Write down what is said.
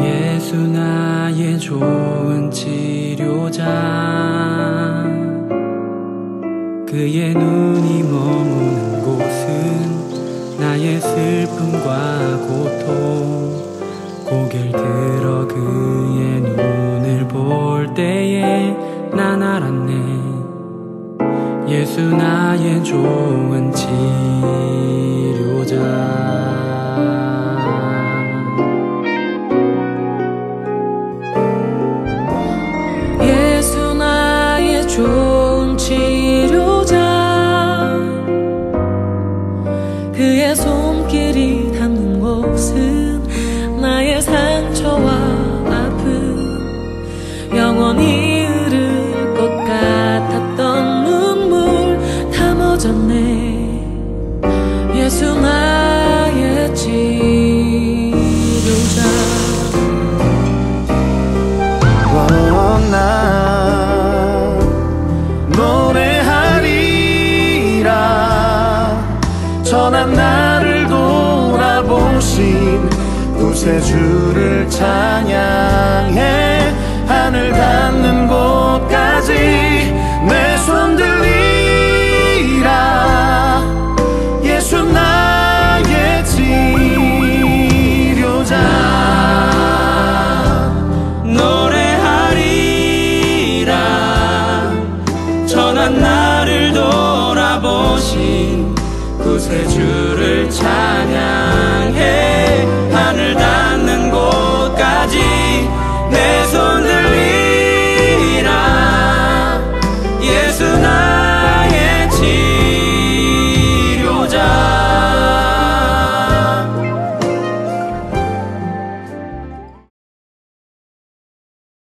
예수 나의 좋은 치료자. 그의 눈이 머무는 곳은 나의 슬픔과 고통. 고개를 들어 그의 눈을 볼 때에 난 알았네 예수 나의 좋은 치료자. 예수 나의 좋은 치료자. 그의 손길이 닿는 곳은 나의 상처와 아픔. 영원히 세우신 구세주를 찬양해. 하늘 닿는 곳까지 내 손 들리라. 예수 나의 치료자. 노래하리라. 전한 나를 돌아보신 구세주를 찬양해.